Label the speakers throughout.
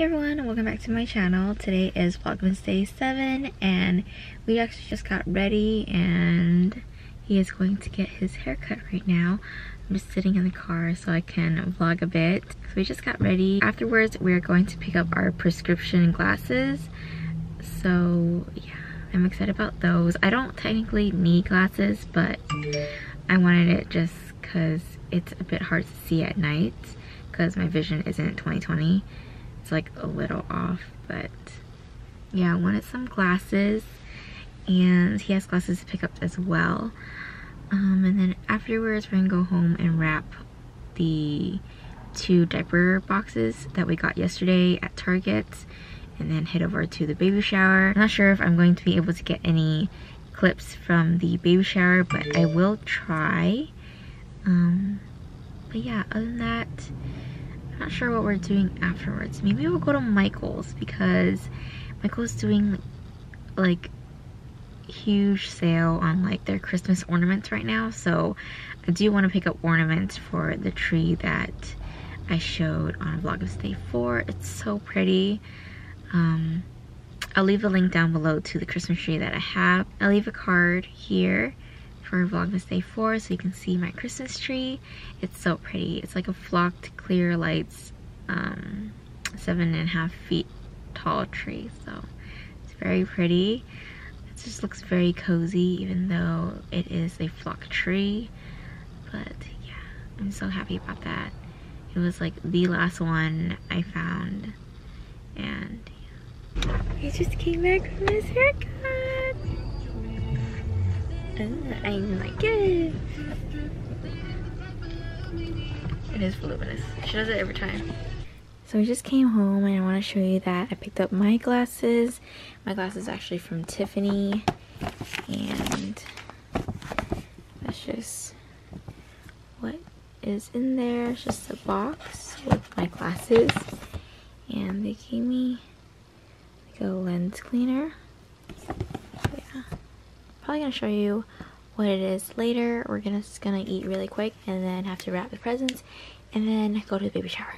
Speaker 1: Hey everyone, welcome back to my channel. Today is Vlogmas Day 7 and we actually just got ready and he is going to get his haircut right now. I'm just sitting in the car so I can vlog a bit. So we just got ready. Afterwards, we're going to pick up our prescription glasses. So yeah, I'm excited about those. I don't technically need glasses, but I wanted it just because it's a bit hard to see at night because my vision isn't 2020 it's like a little off but yeah I wanted some glasses and he has glasses to pick up as well um, and then afterwards we're gonna go home and wrap the two diaper boxes that we got yesterday at Target and then head over to the baby shower. I'm not sure if I'm going to be able to get any clips from the baby shower but I will try um, but yeah other than that not sure what we're doing afterwards. Maybe we'll go to Michael's because Michael's doing like huge sale on like their Christmas ornaments right now. So I do want to pick up ornaments for the tree that I showed on Vlogmas Day 4. It's so pretty. Um, I'll leave a link down below to the Christmas tree that I have. I'll leave a card here for Vlogmas Day 4 so you can see my Christmas tree. It's so pretty. It's like a flocked clear lights um, seven and a half feet tall tree. So it's very pretty. It just looks very cozy even though it is a flock tree. But yeah, I'm so happy about that. It was like the last one I found. And yeah. He just came back from his haircut. I like it. It is voluminous. She does it every time. So we just came home and I want to show you that I picked up my glasses. My glasses actually from Tiffany. And that's just what is in there. It's just a box with my glasses. And they gave me like a lens cleaner probably gonna show you what it is later. We're gonna, just gonna eat really quick and then have to wrap the presents and then go to the baby shower.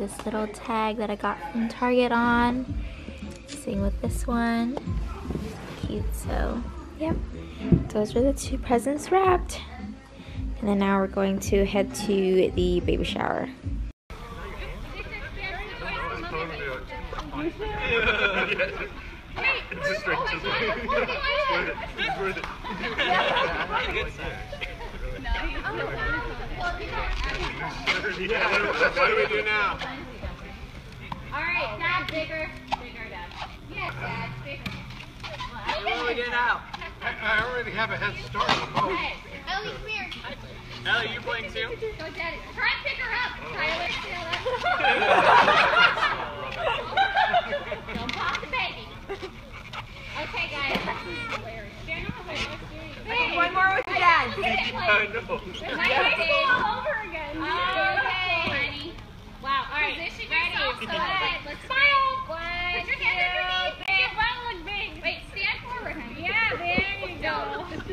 Speaker 1: This little tag that I got from Target on. Same with this one. Cute, so yep. Those are the two presents wrapped. And then now we're going to head to the baby shower.
Speaker 2: what do we do now?
Speaker 3: All right, Dad, bigger. Bigger, Dad. Yes, Dad, bigger.
Speaker 2: What do we do now? I already have a head start.
Speaker 3: Okay, Ellie, come here.
Speaker 2: Ellie, you playing too?
Speaker 3: Go, Daddy. Try and pick her up, Tyler. Don't pop the baby. Okay, guys. Hey, one more with Dad.
Speaker 2: I know.
Speaker 3: Nice all over again. Okay, honey. Wow. All right. Position yourself. So good. Let's smile. One, Put your hands underneath. Make your butt look big. Wait, stand forward, honey. Yeah, there you go. yeah, that's awesome. Great, great. Smile. I think Chad's gonna have to look. Oh my god.
Speaker 2: I'm having a C-section.
Speaker 3: All right. Everybody have a seat and put your hands behind your back. Okay.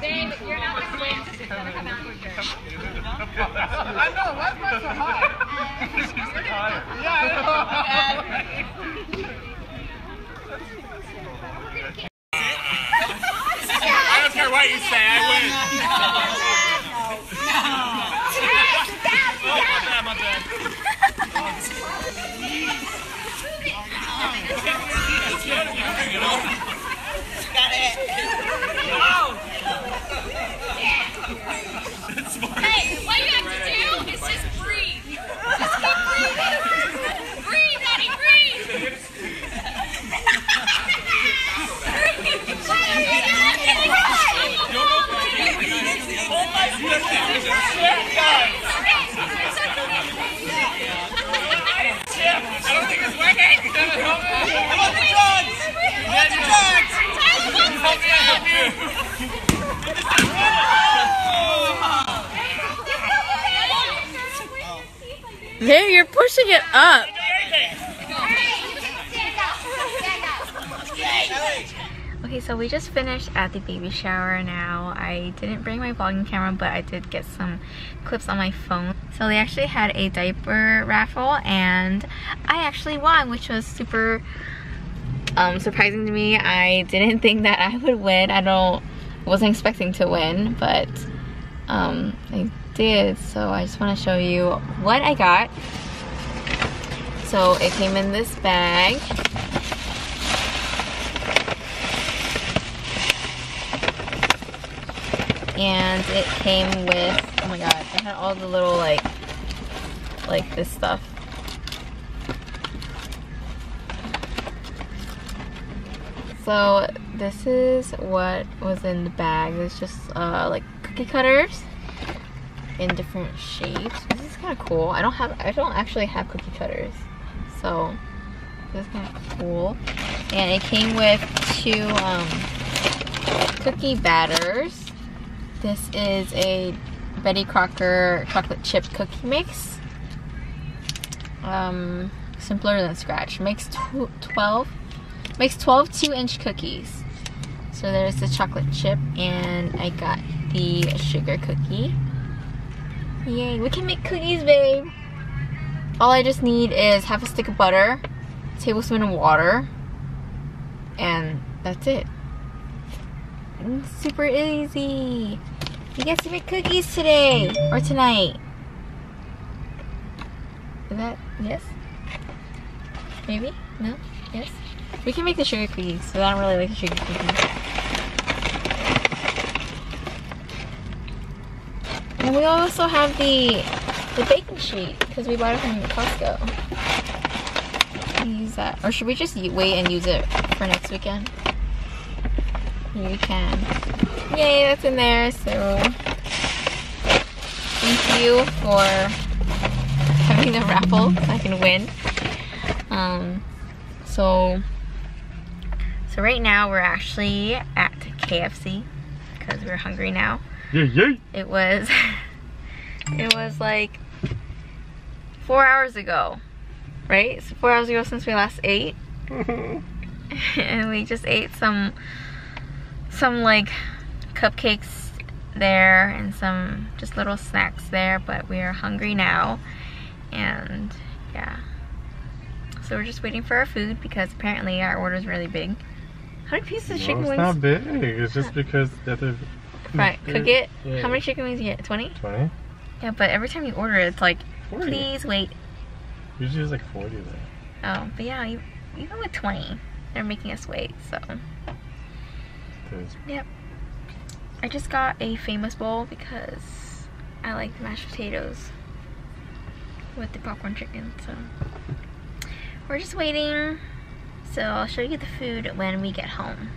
Speaker 3: Babe, you're not gonna win. It's gonna come out.
Speaker 2: I know, why am so high? She's tired. Yeah, I don't care what you say, I win.
Speaker 3: Hey, what you have to do is just breathe. Just keep breathing. Breathe, Eddie, breathe.
Speaker 2: I don't think it's working. How about the drugs? Help me, I help you.
Speaker 1: There, you're pushing it up. Okay, so we just finished at the baby shower now. I didn't bring my vlogging camera, but I did get some clips on my phone. So they actually had a diaper raffle, and I actually won, which was super um, surprising to me. I didn't think that I would win. I don't, wasn't expecting to win, but um, I did. So I just want to show you what I got. So it came in this bag. and it came with oh my god it had all the little like like this stuff so this is what was in the bag it's just uh like cookie cutters in different shapes this is kind of cool i don't have i don't actually have cookie cutters so this is kind of cool and it came with two um cookie batters this is a Betty Crocker chocolate chip cookie mix. Um, simpler than scratch. Makes tw 12, makes 12 two inch cookies. So there's the chocolate chip and I got the sugar cookie. Yay, we can make cookies, babe. All I just need is half a stick of butter, tablespoon of water, and that's it. It's super easy. You get to make cookies today or tonight. Is that yes? Maybe? No? Yes? We can make the sugar cookies, so I don't really like the sugar cookies. And we also have the the baking sheet because we bought it from Costco. Use that, or should we just wait and use it for next weekend? You can. Yay, that's in there. So thank you for having the raffle so I can win. Um, So, so right now we're actually at KFC because we're hungry now.
Speaker 4: Yeah, yeah.
Speaker 1: It was, it was like four hours ago, right? So four hours ago since we last ate. and we just ate some, some like cupcakes there and some just little snacks there, but we are hungry now. And yeah. So we're just waiting for our food because apparently our order is really big. How many pieces of chicken
Speaker 4: no, it's
Speaker 1: wings?
Speaker 4: not big. It's just because that is Mm.
Speaker 1: Right, cook mm. it.
Speaker 4: Yeah.
Speaker 1: How many chicken wings you get? 20?
Speaker 4: 20.
Speaker 1: Yeah, but every time you order it, it's like,
Speaker 4: 40.
Speaker 1: please wait.
Speaker 4: Usually it's like 40 there.
Speaker 1: Oh, but yeah, you, even with 20, they're making us wait, so.
Speaker 4: There's
Speaker 1: Yep. I just got a famous bowl because I like mashed potatoes with the popcorn chicken, so. We're just waiting. So I'll show you the food when we get home.